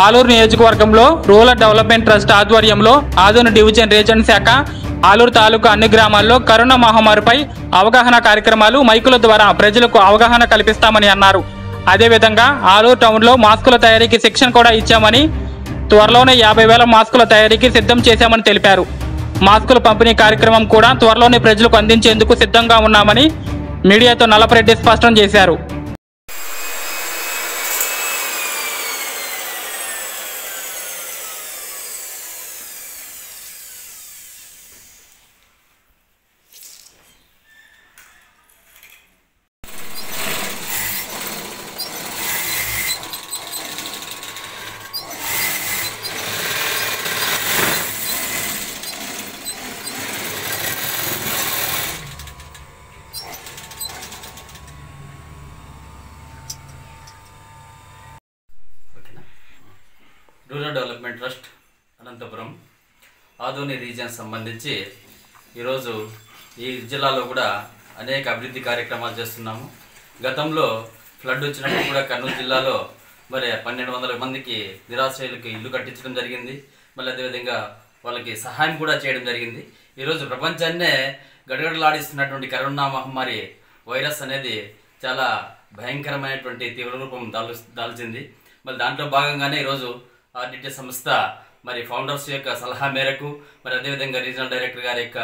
ఆలూరు నియోజకవర్గంలో rural development trust ఆధ్వర్యంలో Adoni division reason శాఖ ఆలూరు తాలూకా అన్ని గ్రామాల్లో కరోనా మహమ్మారిపై అవగాహన కార్యక్రమాలు మైకుల ద్వారా ప్రజలకు అవగాహన కల్పిస్తామని అన్నారు. అదేవిధంగా ఆలూరు టౌన్లో మాస్కుల తయారీకి శిక్షణ కూడా ఇచ్చామని త్వరలోనే యాభై వేల మాస్కుల తయారీకి సిద్ధం చేశామని తెలిపారు. మాస్కుల పంపిణీ కార్యక్రమం కూడా త్వరలోనే ప్రజలకు అందించేందుకు సిద్ధంగా ఉన్నామని మీడియాతో నల్లపరెడ్డి స్పష్టం చేశారు. Rural development trust Anantapur Adoni region సంబంధించి ఈరోజు ఈ జిల్లాలో కూడా అనేక అభివృద్ధి కార్యక్రమాలు చేస్తున్నాము. గతంలో ఫ్లడ్ వచ్చినప్పుడు కూడా కర్నూలు జిల్లాలో మరి పన్నెండు వందల మందికి నిరాశ్రయులకు ఇల్లు కట్టించడం జరిగింది. మళ్ళీ అదేవిధంగా వాళ్ళకి సహాయం కూడా చేయడం జరిగింది. ఈరోజు ప్రపంచాన్నే గడగడలాడిస్తున్నటువంటి కరోనా మహమ్మారి వైరస్ అనేది చాలా భయంకరమైనటువంటి తీవ్ర రూపం దాల్చింది. మరి దాంట్లో భాగంగానే ఈరోజు ఆర్డిటి సంస్థ మరి ఫౌండర్స్ యొక్క సలహా మేరకు మరి అదేవిధంగా రీజనల్ డైరెక్టర్ గారి యొక్క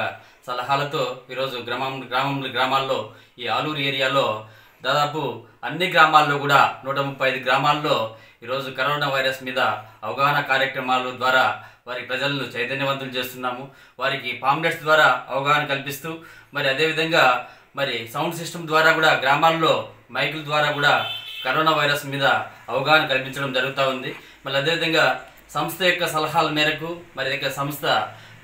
సలహాలతో ఈరోజు గ్రామం గ్రామం గ్రామాల్లో ఈ ఆలూరు ఏరియాలో దాదాపు అన్ని గ్రామాల్లో కూడా నూట ముప్పై ఐదు గ్రామాల్లో ఈరోజు కరోనా వైరస్ మీద అవగాహన కార్యక్రమాల ద్వారా వారి ప్రజలను చైతన్యవంతులు చేస్తున్నాము. వారికి పాంప్లెట్స్ ద్వారా అవగాహన కల్పిస్తూ మరి అదేవిధంగా మరి సౌండ్ సిస్టమ్ ద్వారా కూడా గ్రామాల్లో మైకుల ద్వారా కూడా కరోనా వైరస్ మీద అవగాహన కల్పించడం జరుగుతూ ఉంది. మళ్ళీ అదేవిధంగా సంస్థ యొక్క సలహాల మేరకు మరి యొక్క సంస్థ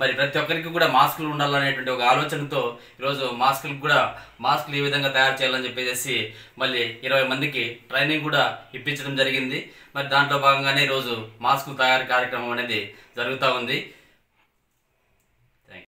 మరి ప్రతి ఒక్కరికి కూడా మాస్కులు ఉండాలనేటువంటి ఒక ఆలోచనతో ఈరోజు మాస్కులు కూడా మాస్కులు ఏ విధంగా తయారు చేయాలని చెప్పేసి మళ్ళీ ఇరవై మందికి ట్రైనింగ్ కూడా ఇప్పించడం జరిగింది. మరి దాంట్లో భాగంగానే ఈరోజు మాస్కులు తయారు కార్యక్రమం అనేది జరుగుతూ ఉంది.